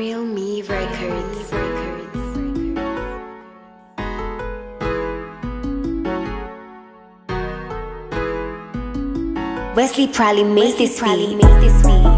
Real Me Records. Wesley probably made this beat.